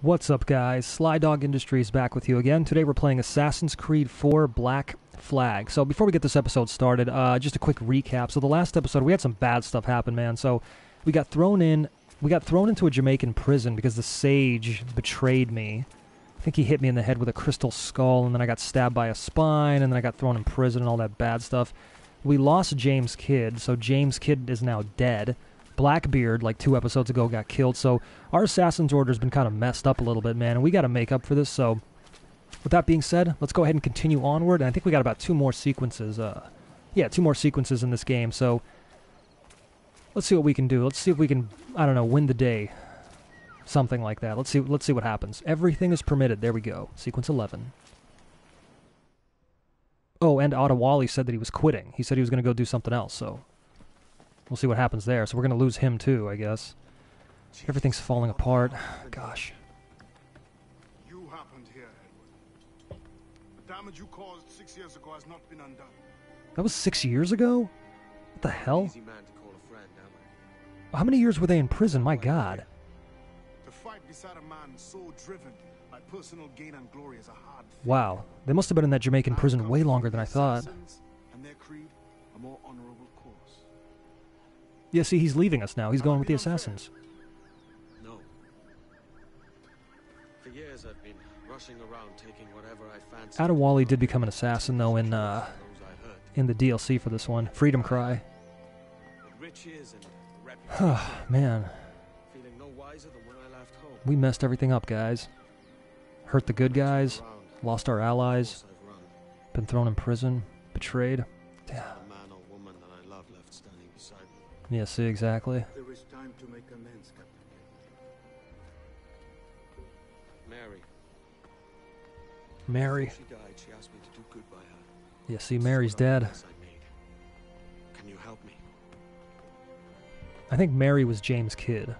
What's up, guys? Sly Dog Industries back with you again. Today we're playing Assassin's Creed 4 Black Flag. So before we get this episode started, uh, just a quick recap. So the last episode we had some bad stuff happen, man. So we got thrown in, we got thrown into a Jamaican prison because the sage betrayed me. I think he hit me in the head with a crystal skull, and then I got stabbed by a spine, and then I got thrown in prison and all that bad stuff. We lost James Kidd, so James Kidd is now dead. Blackbeard, like two episodes ago, got killed. So our Assassin's Order has been kind of messed up a little bit, man, and we got to make up for this. So with that being said, let's go ahead and continue onward. And I think we got about two more sequences. Uh, yeah, two more sequences in this game. So let's see what we can do. Let's see if we can, I don't know, win the day. Something like that. Let's see. Let's see what happens. Everything is permitted. There we go. Sequence eleven. Oh, and Adewale said that he was quitting. He said he was going to go do something else. So we'll see what happens there. So we're going to lose him too, I guess. Everything's falling apart. Gosh. You happened here, Edward. The damage you caused six years ago has not been undone. That was six years ago? What the hell? Easy man to call a friend, am I? How many years were they in prison? My god. To fight beside a man so driven by personal gain and glory is a hard thing. Wow. They must have been in that Jamaican prison way longer than I thought. assassins Yeah, see, he's leaving us now. He's going with the assassins. No. For years I've been rushing around taking whatever I fancy. Adewale did become an assassin, though, in, uh, Those I hurt. in the DLC for this one. Freedom Cry. And reputation. Man, feeling no wiser than when I left home. we messed everything up, guys. Hurt the good guys, lost our allies, course I've run. been thrown in prison, betrayed. Yeah, see, exactly. There is time to make amends, Captain. Mary. Mary. Before she died, she asked me to do good by her. Yeah, see, Mary's dead. I. Can you help me? I think Mary was James' kid.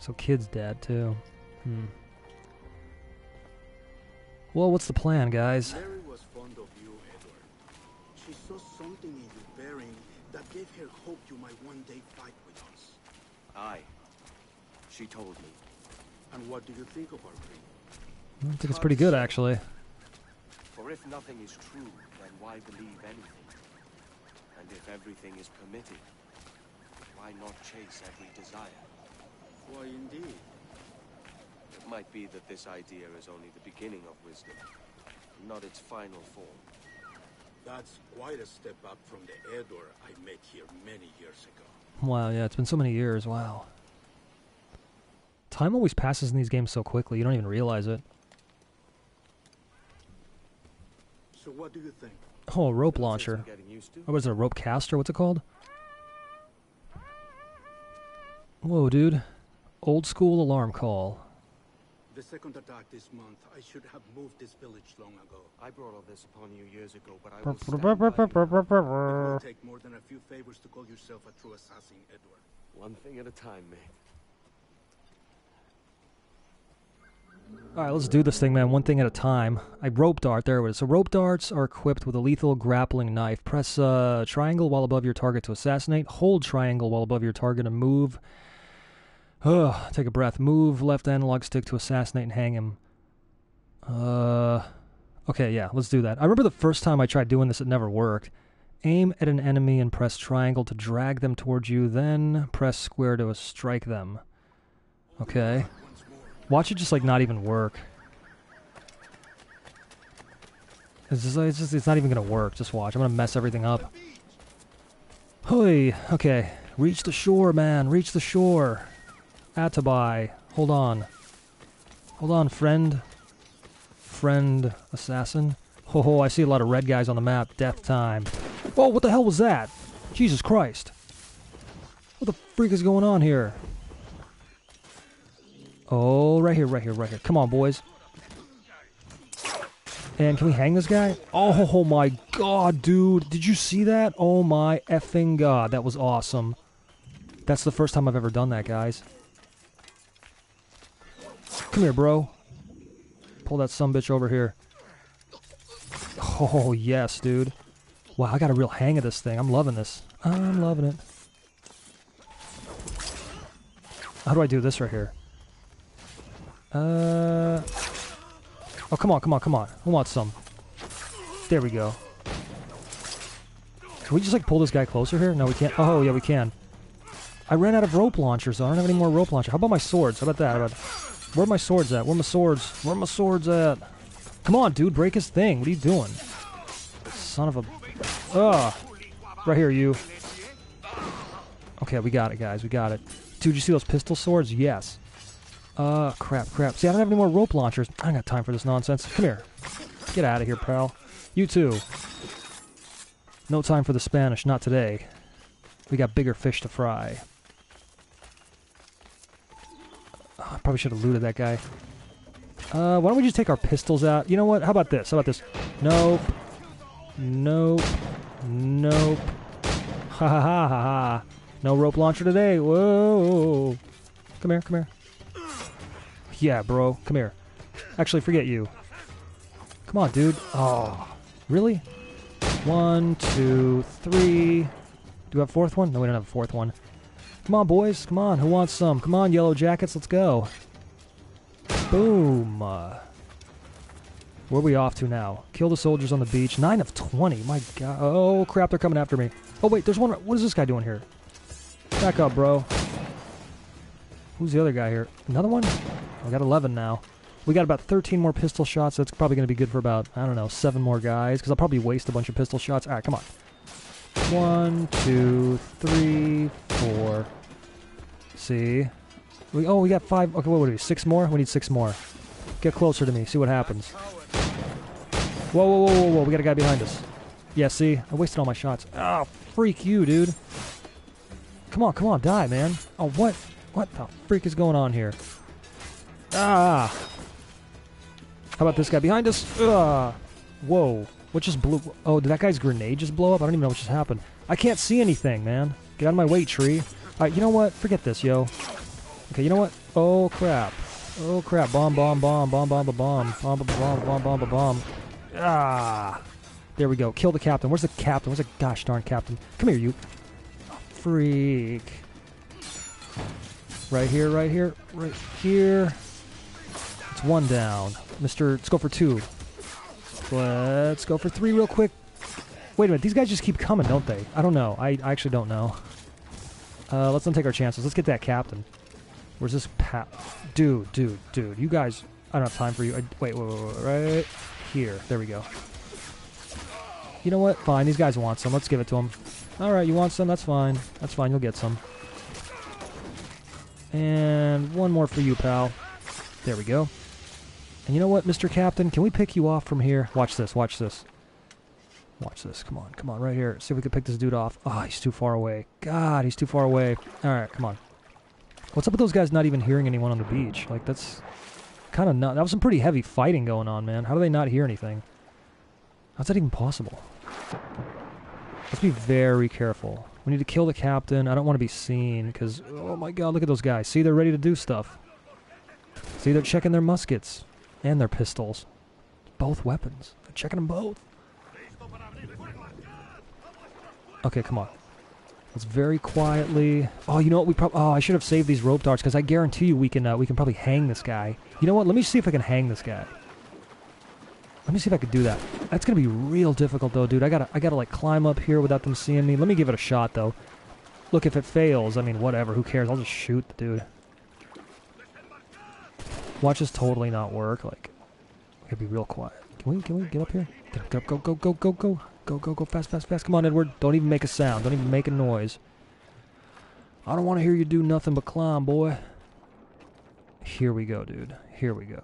So Kid's dead, too. Hmm. Well, what's the plan, guys? Mary was fond of you, Edward. She saw something in your bearing that gave her hope you might one day fight with us. Aye. She told me. And what do you think of our creed? I think it's pretty good, actually. For if nothing is true, then why believe anything? And if everything is permitted, why not chase every desire? Why, indeed. It might be that this idea is only the beginning of wisdom, not its final form. That's quite a step up from the Edward I met here many years ago. Wow, yeah, it's been so many years. Wow. Time always passes in these games so quickly, you don't even realize it. So what do you think? Oh, a rope launcher. some Getting used to. Oh, or was it a rope caster? What's it called? Whoa, dude. Old school alarm call. The second attack this month, I should have moved this village long ago. I brought all this upon you years ago, but I will stand by you. It will take more than a few favors to call yourself a true assassin, Edward. One thing at a time, mate. All right, let's do this thing, man. One thing at a time. I rope dart. There it is. So rope darts are equipped with a lethal grappling knife. Press uh, triangle while above your target to assassinate. Hold triangle while above your target and move. Ugh, take a breath. Move left analog stick to assassinate and hang him. Uh, okay, yeah, let's do that. I remember the first time I tried doing this, it never worked. Aim at an enemy and press triangle to drag them towards you. Then press square to strike them. Okay. Watch it just like not even work. It's just, it's just it's not even gonna work. Just watch. I'm gonna mess everything up. Hoi. Okay. Reach the shore, man. Reach the shore. Atabai. Hold on. Hold on, friend. Friend assassin. Ho ho, I see a lot of red guys on the map. Death time. Whoa, what the hell was that? Jesus Christ. What the freak is going on here? Oh, right here, right here, right here. Come on, boys. And can we hang this guy? Oh my god, dude. Did you see that? Oh my effing god. That was awesome. That's the first time I've ever done that, guys. Come here, bro. Pull that some bitch over here. Oh, yes, dude. Wow, I got a real hang of this thing. I'm loving this. I'm loving it. How do I do this right here? Uh. Oh, come on, come on, come on. Who wants some? There we go. Can we just like pull this guy closer here? No, we can't. Oh, yeah, we can. I ran out of rope launchers. I don't have any more rope launchers. How about my swords? How about that? How about where my swords at? Where my swords? Where my swords at? Come on, dude, break his thing. What are you doing? Son of a. Ugh. Right here, you. Okay, we got it, guys. We got it. Dude, you see those pistol swords? Yes. Uh, crap, crap. See, I don't have any more rope launchers. I don't got time for this nonsense. Come here. Get out of here, pal. You too. No time for the Spanish. Not today. We got bigger fish to fry. Oh, I probably should have looted that guy. Uh, why don't we just take our pistols out? You know what? How about this? How about this? Nope. Nope. Nope. Ha ha ha ha ha. No rope launcher today. Whoa. Come here, come here. Yeah, bro. Come here. Actually, forget you. Come on, dude. Oh. Really? One, two, three. Do we have a fourth one? No, we don't have a fourth one. Come on, boys. Come on. Who wants some? Come on, yellow jackets. Let's go. Boom. Uh, where are we off to now? Kill the soldiers on the beach. 9 of 20. My god. Oh, crap. They're coming after me. Oh, wait. There's one. What is this guy doing here? Back up, bro. Who's the other guy here? Another one? I got 11 now. We got about 13 more pistol shots. That's probably going to be good for about, I don't know, seven more guys. Because I'll probably waste a bunch of pistol shots. All right, come on. One, two, three, four. See? We, oh, we got five. Okay, what would we? Six more? We need six more. Get closer to me. See what happens. Whoa, whoa, whoa, whoa, whoa. We got a guy behind us. Yeah, see? I wasted all my shots. Oh, freak you, dude. Come on, come on, die, man. Oh, what? What the freak is going on here? Ah! How about this guy behind us? Ah! Whoa. What just blew? Oh, did that guy's grenade just blow up? I don't even know what just happened. I can't see anything, man. Get out of my way, tree. Alright, you know what? Forget this, yo. Okay, you know what? Oh, crap. Oh, crap. Bomb, bomb, bomb, bomb, bomb, bomb, bomb, bomb, bomb, bomb, bomb, bomb. Ah! There we go. Kill the captain. Where's the captain? Where's the gosh darn captain? Come here, you. Freak. Right here, right here, right here. It's one down. Mister, let's go for two. Let's go for three real quick. Wait a minute, these guys just keep coming, don't they? I don't know. I, I actually don't know. Uh, let's not take our chances. Let's get that captain. Where's this pat? Dude, dude, dude. You guys, I don't have time for you. I, wait, wait, wait, wait, right here. There we go. You know what? Fine. These guys want some. Let's give it to them. All right, you want some? That's fine. That's fine. You'll get some. And one more for you, pal. There we go. And you know what, Mr. Captain? Can we pick you off from here? Watch this. Watch this. Watch this. Come on. Come on. Right here. See if we can pick this dude off. Oh, he's too far away. God, he's too far away. All right. Come on. What's up with those guys not even hearing anyone on the beach? Like, that's kind of not. That was some pretty heavy fighting going on, man. How do they not hear anything? How's that even possible? Let's be very careful. We need to kill the captain. I don't want to be seen because, oh my god, look at those guys. See, they're ready to do stuff. See, they're checking their muskets and their pistols. Both weapons. They're checking them both. Okay, come on. Let's very quietly. Oh, you know what? We probably. Oh, I should have saved these rope darts because I guarantee you we can. Uh, we can probably hang this guy. You know what? Let me see if I can hang this guy. Let me see if I could do that. That's gonna be real difficult though, dude. I gotta. I gotta like climb up here without them seeing me. Let me give it a shot though. Look, if it fails, I mean, whatever. Who cares? I'll just shoot the dude. Watch this totally not work. Like, we gotta be real quiet. Can we? Can we get up here? Get up, go, go, go, go, go, go, go, go, go, fast, fast, fast. Come on, Edward. Don't even make a sound. Don't even make a noise. I don't want to hear you do nothing but climb, boy. Here we go, dude. Here we go.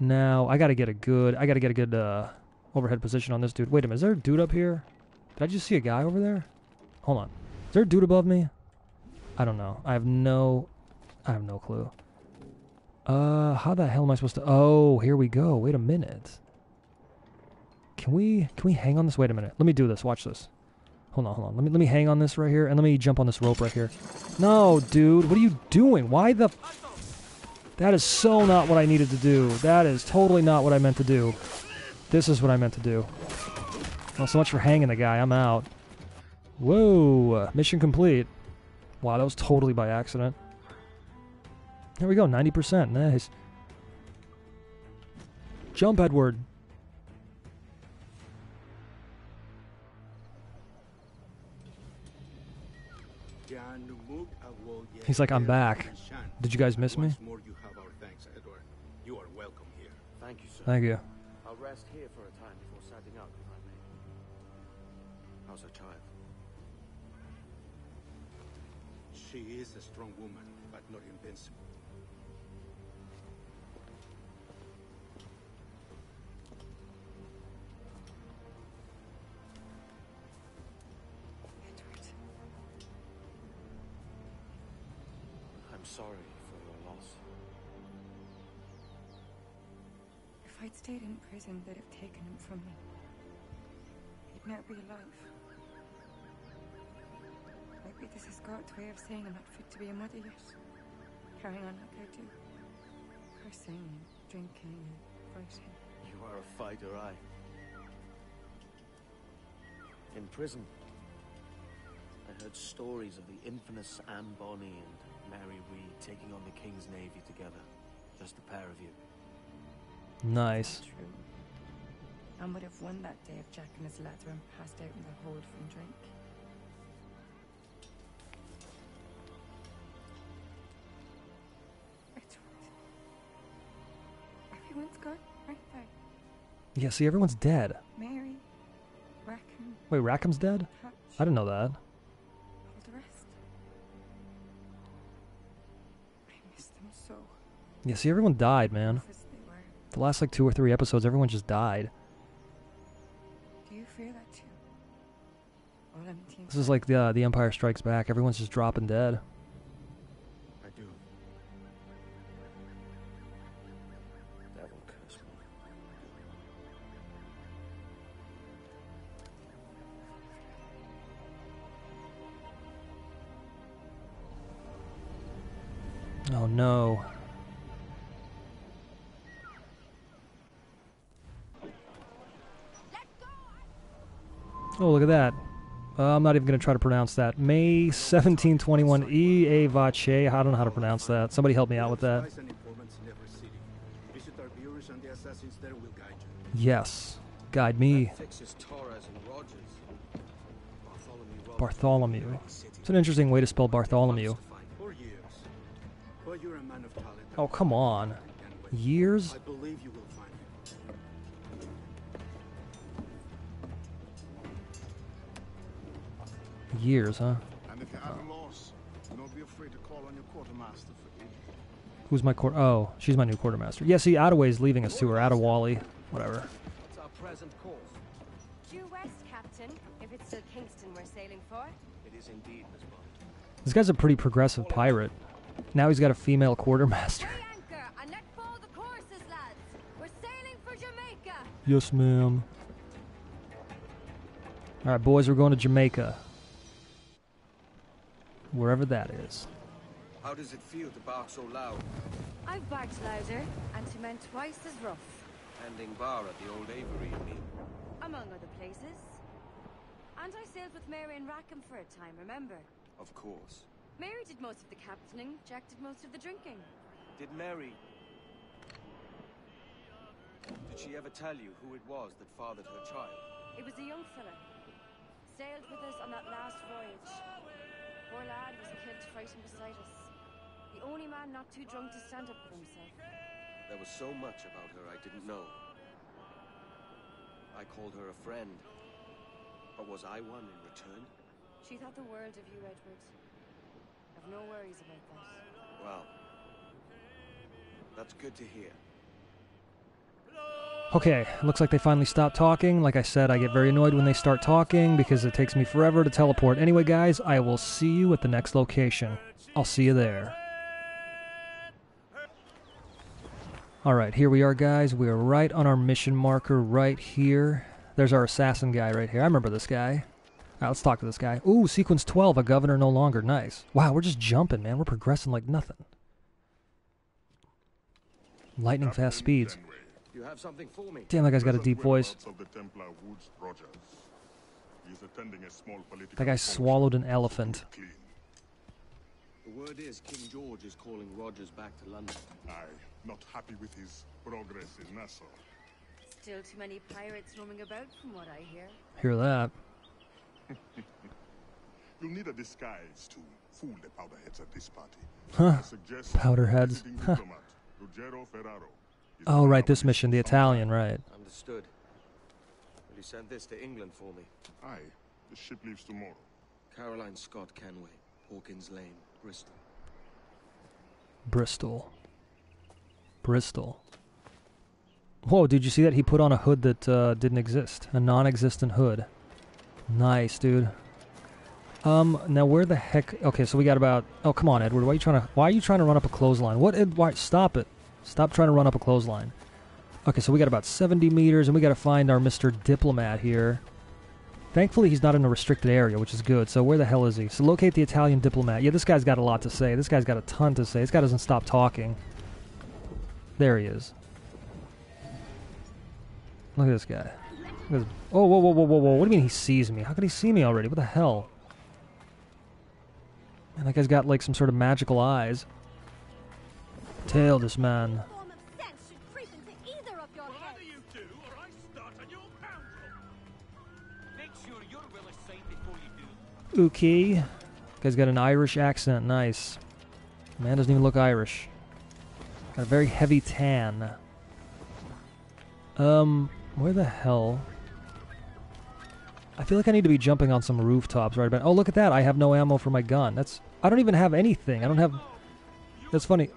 Now I gotta get a good. I gotta get a good uh, overhead position on this dude. Wait a minute. Is there a dude up here? Did I just see a guy over there? Hold on. Is there a dude above me? I don't know. I have no. I have no clue. Uh, how the hell am I supposed to? Oh, here we go. Wait a minute. Can we? Can we hang on this? Wait a minute. Let me do this. Watch this. Hold on, hold on. Let me let me hang on this right here, and let me jump on this rope right here. No, dude. What are you doing? Why the? That is so not what I needed to do. That is totally not what I meant to do. This is what I meant to do. Well, so much for hanging the guy. I'm out. Whoa. Mission complete. Wow, that was totally by accident. There we go, 90%. Nice. Jump, Edward. He's like, I'm back. Did you guys miss me? Once more I'm sorry for your loss. if I'd stayed in prison, they'd have taken him from me. He'd now be alive. Maybe this is God's way of saying I'm not fit to be a mother yet. Carrying on like I do. Cursing and drinking and fighting. You are a fighter, I. In prison, I heard stories of the infamous Anne Bonny and Mary Read taking on the King's Navy together. Just the pair of you. Nice. True. Anne would have won that day if Jack and his lads weren't passed out in the hold from drink. Edward. Everyone's gone, aren't they? Yeah, see, everyone's dead. Mary, Rackham, Wait, Rackham's dead? Hatch, I didn't know that. Yeah, see, everyone died, man. rough as they were. The last like two or three episodes, everyone just died. Do you fear that too? All This is like the uh, the Empire Strikes Back. Everyone's just dropping dead. I do. Devil curse me. Oh no. Oh, look at that. Uh, I'm not even going to try to pronounce that. May 1721 E. A. Vache. I don't know how to pronounce that. Somebody help me out with that. Yes. Guide me. Bartholomew It's an interesting way to spell Bartholomew. Oh, come on. Years? Years, huh? And if you're at a loss, do not be afraid to call on your quartermaster for aid. Who's my court? Oh, she's my new quartermaster. Yeah, see, Attaway's leaving us too, or Attawally. Whatever. What's our present course? Due west, Captain, if it's still Kingston we're sailing for. It is indeed, Miss Bonny. This guy's a pretty progressive pirate. Now he's got a female quartermaster. Weigh anchor and let fall the courses, lads. We're sailing for Jamaica. Yes, ma'am. All right, boys, we're going to Jamaica. Wherever that is. How does it feel to bark so loud? I've barked louder and to men twice as rough, Ending bar at the old Avery, you mean? among other places. And I sailed with Mary and Rackham for a time, remember? Of course. Mary did most of the captaining, Jack did most of the drinking. Did Mary... Did she ever tell you who it was that fathered her child? It was a young fella. Sailed with us on that last voyage. Poor lad was killed fighting beside us. The only man not too drunk to stand up for himself. There was so much about her I didn't know. I called her a friend. But was I one in return? She thought the world of you, Edward. I've no worries about that. Well, that's good to hear. Okay, looks like they finally stopped talking. Like I said, I get very annoyed when they start talking because it takes me forever to teleport. Anyway, guys, I will see you at the next location. I'll see you there. Alright, here we are, guys. We are right on our mission marker right here. There's our assassin guy right here. I remember this guy. Alright, let's talk to this guy. Ooh, sequence 12, a governor no longer. Nice. Wow, we're just jumping, man. We're progressing like nothing. Lightning fast speeds. You have something for me? Damn, that guy's got a deep voice. Of the Templar Woodes Rogers. He attending a small political That guy swallowed an elephant. clean. The word is King George is calling Rogers back to London. Aye, not happy with his progress in Nassau. Still too many pirates roaming about, from what I hear. Hear that? You'll need a disguise to fool the powderheads at this party. Huh. I suggest Powderheads. visiting Huh. Ferraro. He's Oh, right, this mission, the for some time. Italian, right. Understood. Will you send this to England for me? Aye, the ship leaves tomorrow. Caroline Scott Kenway, Hawkins Lane, Bristol. Bristol. Bristol. Whoa, did you see that? He put on a hood that uh, didn't exist. A non existent hood. Nice, dude. Um, now where the heck okay, so we got about oh come on, Edward, why are you trying to why are you trying to run up a clothesline? What Ed why stop it. Stop trying to run up a clothesline. Okay, so we got about seventy meters and we gotta find our Mr. Diplomat here. Thankfully he's not in a restricted area, which is good. So where the hell is he? So locate the Italian diplomat. Yeah, this guy's got a lot to say. This guy's got a ton to say. This guy doesn't stop talking. There he is. Look at this guy. At this- Oh, whoa, whoa, whoa, whoa, whoa. What do you mean he sees me? How could he see me already? What the hell? And that guy's got like some sort of magical eyes. Tail this man. form of sense should creep into either of your heads. you do, or I start on your pound Make sure your will is signed before you do. Okay. Guy's got an Irish accent. Nice. Man doesn't even look Irish. Got a very heavy tan. Um, where the hell? I feel like I need to be jumping on some rooftops right about. Oh, look at that! I have no ammo for my gun. That's. I don't even have anything. I don't have. That's funny.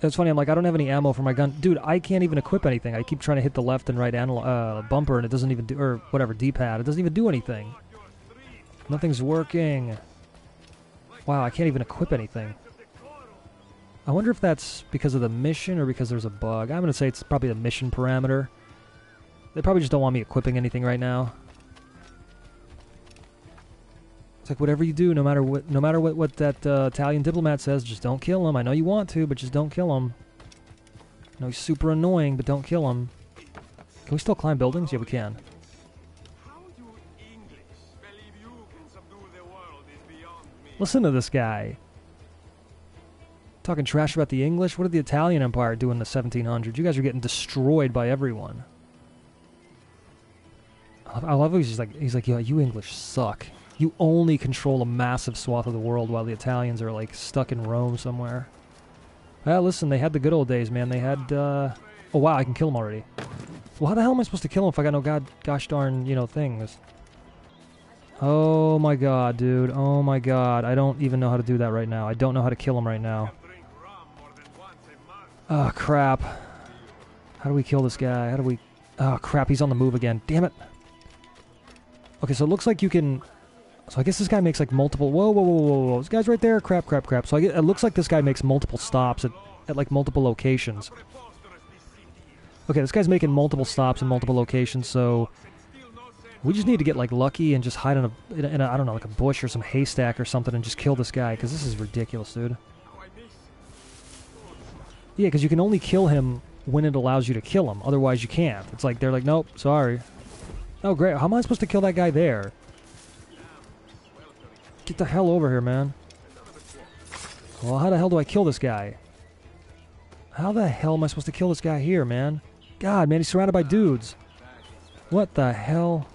That's funny. I'm like, I don't have any ammo for my gun, dude. I can't even equip anything. I keep trying to hit the left and right anal- uh, bumper, and it doesn't even do, or whatever D-pad. It doesn't even do anything. Nothing's working. Wow, I can't even equip anything. I wonder if that's because of the mission or because there's a bug. I'm gonna say it's probably the mission parameter. They probably just don't want me equipping anything right now. Like whatever you do, no matter what, no matter what, what that uh, Italian diplomat says, just don't kill him. I know you want to, but just don't kill him. Know he's super annoying, but don't kill him. Can we still climb buildings? Yeah, we can. Listen to this guy. Talking trash about the English. What did the Italian Empire do in the 1700s? You guys are getting destroyed by everyone. I love- how he's like he's like, yeah, you English suck. You only control a massive swath of the world, while the Italians are like stuck in Rome somewhere. Well, listen, they had the good old days, man. They had. uh... Oh wow, I can kill him already. Well, how the hell am I supposed to kill him if I got no god, gosh darn, you know, things? Oh my god, dude. Oh my god. I don't even know how to do that right now. I don't know how to kill him right now. Oh, crap. How do we kill this guy? How do we... Oh, crap. He's on the move again. Damn it. Okay, so it looks like you can... So I guess this guy makes like multiple... Whoa, whoa, whoa, whoa, whoa. This guy's right there. Crap, crap, crap. So I get, it looks like this guy makes multiple stops at, at like multiple locations. Okay, this guy's making multiple stops in multiple locations, so... We just need to get like lucky and just hide in a, in a, in a I don't know, like a bush or some haystack or something and just kill this guy because this is ridiculous, dude. Yeah, because you can only kill him when it allows you to kill him. Otherwise, you can't. It's like they're like, nope, sorry. Oh, great. How am I supposed to kill that guy there? Get the hell over here, man. Well, how the hell do I kill this guy? How the hell am I supposed to kill this guy here, man? God, man, he's surrounded by dudes. What the hell?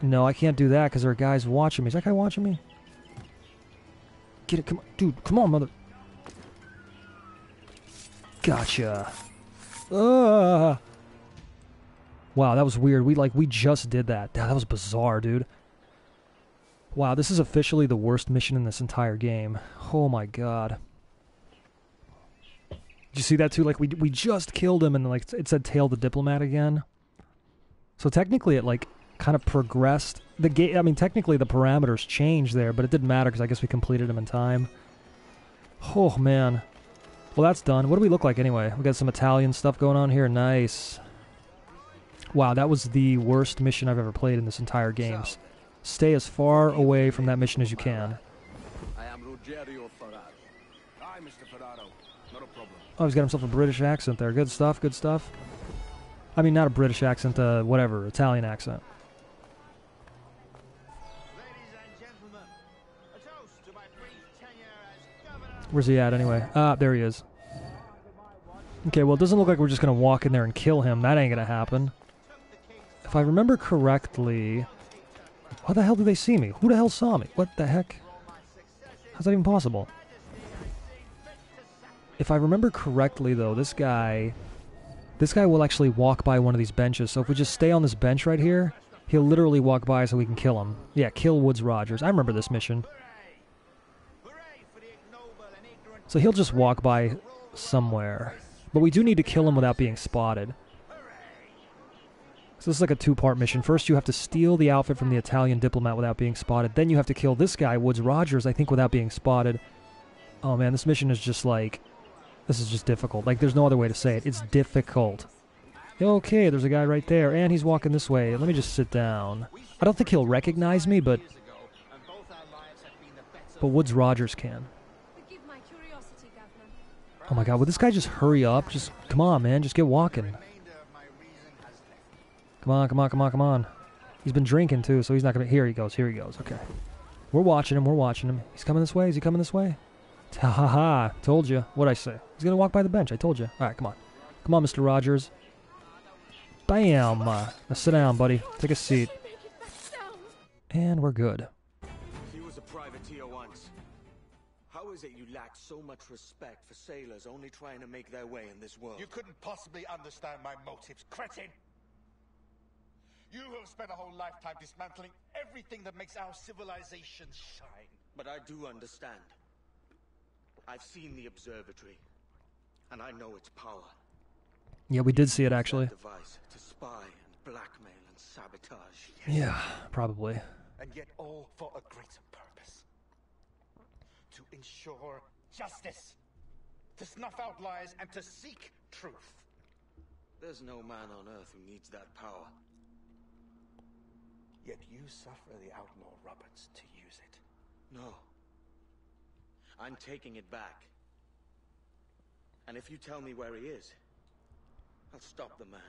No, I can't do that because there are guys watching me. Is that guy watching me? Get it, come on, dude, come on, mother. Gotcha. Uh. Wow, that was weird. We like we just did that. That was bizarre, dude. Wow, this is officially the worst mission in this entire game. Oh my god. Did you see that too? Like we we just killed him, and like it said "tail the diplomat" again. So technically, it like kind of progressed. The game. I mean, technically, the parameters changed there, but it didn't matter because I guess we completed him in time. Oh man. Well, that's done. What do we look like anyway? We got some Italian stuff going on here. Nice. Wow, that was the worst mission I've ever played in this entire game. S- Stay as far away from that mission as you can. I am Ruggiero Ferraro. Aye, Mr. Ferraro. Not a problem. Oh, he's got himself a British accent there. Good stuff, good stuff. I mean, not a British accent, uh, whatever, Italian accent. Ladies and gentlemen, Where's he at anyway? Ah, there he is. Okay, well, it doesn't look like we're just gonna walk in there and kill him. That ain't gonna happen. If I remember correctly, how the hell did they see me? Who the hell saw me? What the heck? How's that even possible? If I remember correctly, though, this guy, this guy will actually walk by one of these benches. So if we just stay on this bench right here, he'll literally walk by so we can kill him. Yeah, kill Woodes Rogers. I remember this mission. So he'll just walk by somewhere. But we do need to kill him without being spotted. So this is like a two-part mission. First, you have to steal the outfit from the Italian diplomat without being spotted. Then you have to kill this guy, Woodes Rogers, I think, without being spotted. Oh man, this mission is just like... This is just difficult. Like, there's no other way to say it. It's difficult. Okay, there's a guy right there, and he's walking this way. Let me just sit down. I don't think he'll recognize me, but... But Woodes Rogers can. Oh my god, would this guy just hurry up? Just, come on, man, just get walking. Come on, come on, come on, come on. He's been drinking too, so he's not gonna. Here he goes, here he goes. Okay. We're watching him, we're watching him. He's coming this way, is he coming this way? Ha ha ha, told you. What'd I say? He's gonna walk by the bench, I told you. Alright, come on. Come on, Mr. Rogers. Bam! Uh, now sit down, buddy. Take a seat. And we're good. He was a privateer once. How is it you lack so much respect for sailors only trying to make their way in this world? You couldn't possibly understand my motives, cretin! You have spent a whole lifetime dismantling everything that makes our civilization shine. But I do understand. I've seen the observatory, and I know its power. Yeah, we did see it actually. Device to spy and blackmail and sabotage. Yeah, probably. And yet all for a greater purpose. To ensure justice. To snuff out lies and to seek truth. There's no man on earth who needs that power. Yet you suffer the outlaw Roberts to use it. No. I'm taking it back. And if you tell me where he is, I'll stop the man.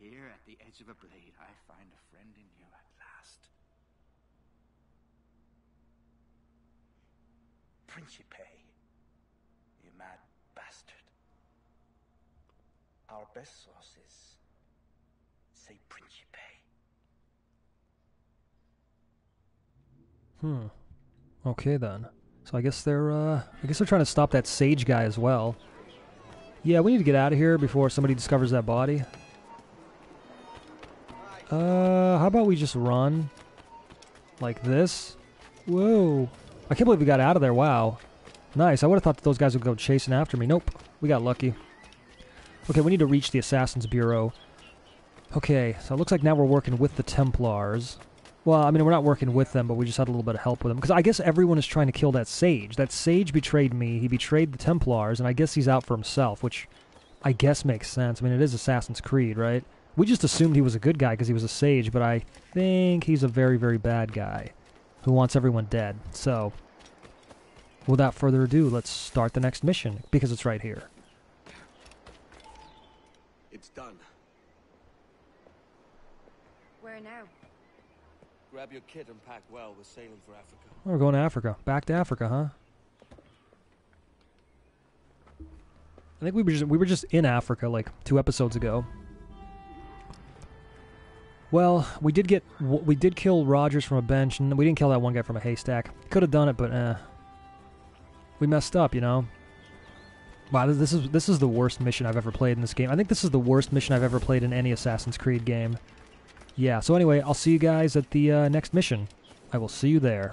Here at the edge of a blade, I find a friend in you at last. Principe. Our best sources say Principe. Hmm. Okay then. So I guess they're uh I guess they're trying to stop that sage guy as well. Yeah, we need to get out of here before somebody discovers that body. Uh how about we just run like this? Whoa. I can't believe we got out of there. Wow. Nice. I would have thought that those guys would go chasing after me. Nope. We got lucky. Okay, we need to reach the Assassin's Bureau. Okay, so it looks like now we're working with the Templars. Well, I mean, we're not working with them, but we just had a little bit of help with them. Because I guess everyone is trying to kill that sage. That sage betrayed me. He betrayed the Templars, and I guess he's out for himself, which I guess makes sense. I mean, it is Assassin's Creed, right? We just assumed he was a good guy because he was a sage, but I think he's a very, very bad guy who wants everyone dead. So, without further ado, let's start the next mission because it's right here. It's done. Where now? Grab your kit and pack well. We're sailing for Africa. Oh, we're going to Africa. Back to Africa, huh? I think we were just we were just in Africa like two episodes ago. Well, we did get we did kill Rogers from a bench, and we didn't kill that one guy from a haystack. Could have done it, but eh, we messed up, you know. Wow, this, is this is the worst mission I've ever played in this game. I think this is the worst mission I've ever played in any Assassin's Creed game. Yeah. So anyway, I'll see you guys at the uh, next mission. I will see you there.